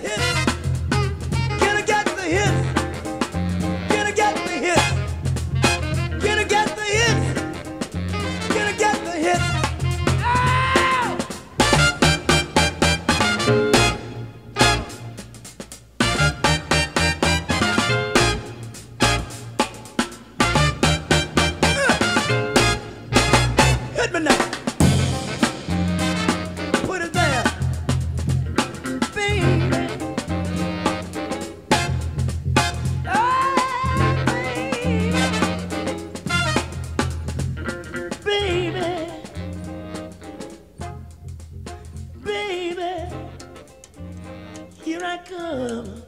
the. time